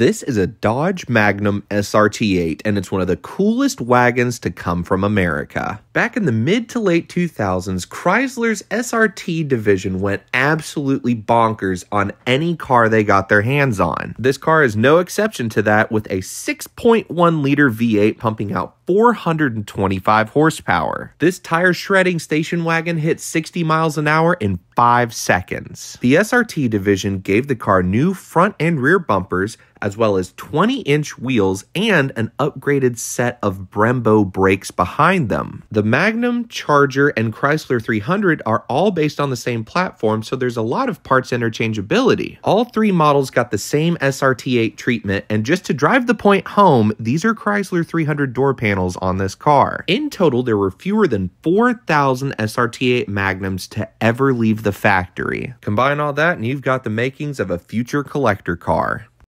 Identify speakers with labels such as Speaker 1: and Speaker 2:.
Speaker 1: This is a Dodge Magnum SRT8, and it's one of the coolest wagons to come from America. Back in the mid to late 2000s, Chrysler's SRT division went absolutely bonkers on any car they got their hands on. This car is no exception to that, with a 6.1 liter V8 pumping out 425 horsepower. This tire shredding station wagon hit 60 miles an hour in 5 seconds. The SRT division gave the car new front and rear bumpers, as well as 20 inch wheels and an upgraded set of Brembo brakes behind them. The Magnum, Charger, and Chrysler 300 are all based on the same platform, so there's a lot of parts interchangeability. All three models got the same SRT8 treatment, and just to drive the point home, these are Chrysler 300 door panels on this car. In total, there were fewer than 4,000 SRT8 Magnums to ever leave the factory. Combine all that, and you've got the makings of a future collector car.